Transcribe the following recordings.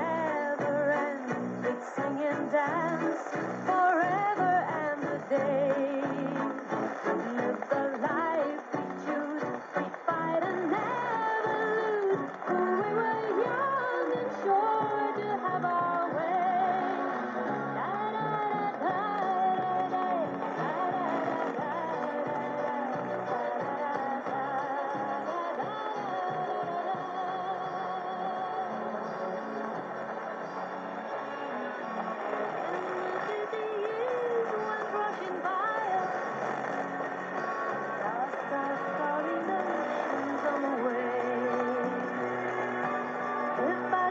never ends. It's sing and dance forever and a day.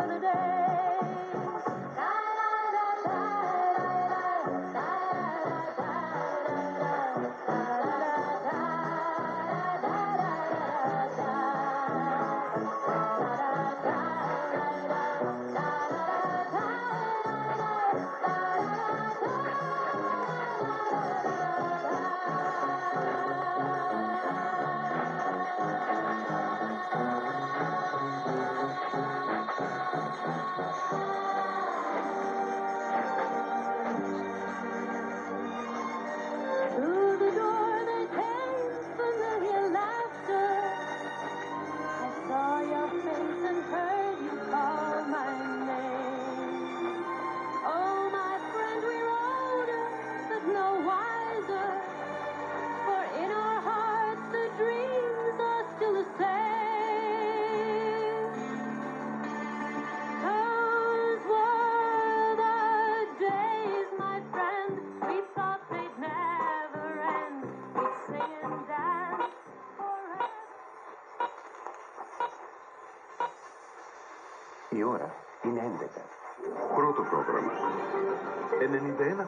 for the day. Η ώρα είναι 11. Πρώτο πρόγραμμα. 91